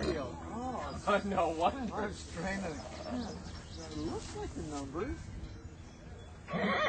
Springfield. Oh, it's- no wonder. I was trying to. It looks like the numbers.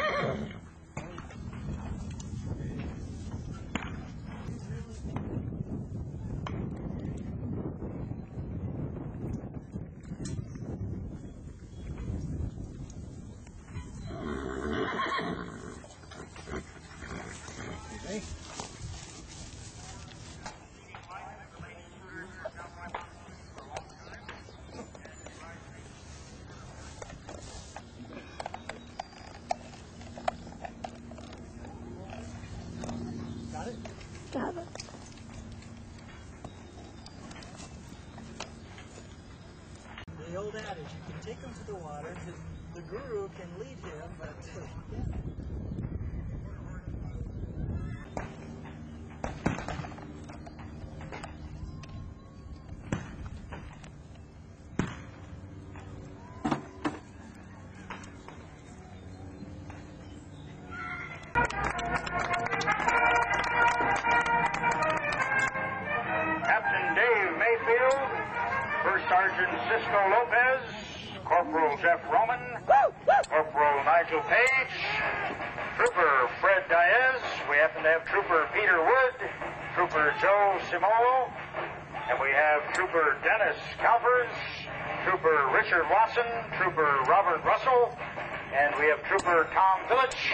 you can take him to the water, the, the guru can lead him, but uh, Sergeant Cisco Lopez, Corporal Jeff Roman, Corporal Nigel Page, Trooper Fred Diaz. We happen to have Trooper Peter Wood, Trooper Joe Simolo, and we have Trooper Dennis Calvers, Trooper Richard Watson, Trooper Robert Russell, and we have Trooper Tom Village,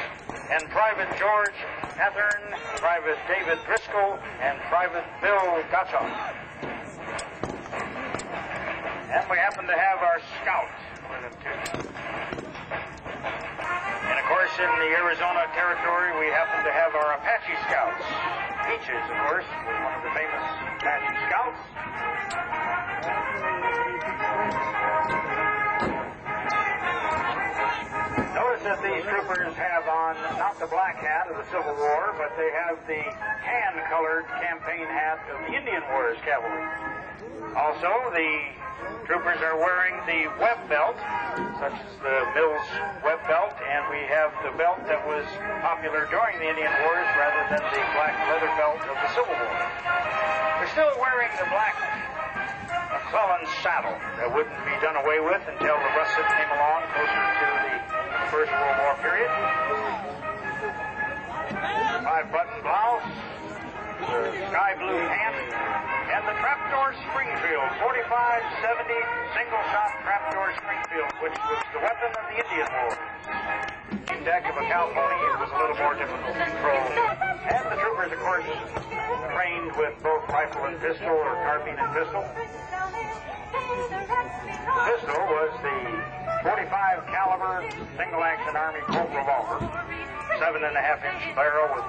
and Private George Hathern, Private David Driscoll, and Private Bill Gottschalk. Happen to have our scout with him too. And of course, in the Arizona territory, we happen to have our Apache scouts. Peaches, of course, was one of the famous Apache scouts. Notice that these troopers have on not the black hat of the Civil War, but they have the tan-colored campaign hat of the Indian Wars Cavalry. Also, the troopers are wearing the web belt, such as the Mills web belt, and we have the belt that was popular during the Indian Wars rather than the black leather belt of the Civil War. They're still wearing the black McClellan saddle that wouldn't be done away with until the russet came along closer to the First World War period. Five button blouse, the sky blue pant, and the trapdoor Springfield, 4570 single shot trapdoor Springfield, which was the weapon of the Indian War. In deck of a cow pony, it was a little more difficult to control. And the troopers, of course, trained with both rifle and pistol or carbine and pistol. The pistol was the 45 caliber single action Army Colt revolver, seven and a half inch barrel with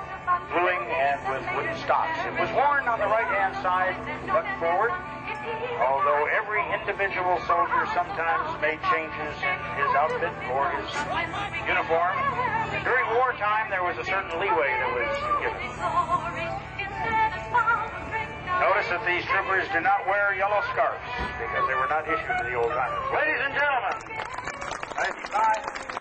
bluing and with wooden stocks. It was worn on the right hand side, butt forward. Although every individual soldier sometimes made changes in his outfit or his uniform, during wartime there was a certain leeway that was given. Notice that these troopers do not wear yellow scarves because they were not issued to the old timers. Ladies and gentlemen, nice time.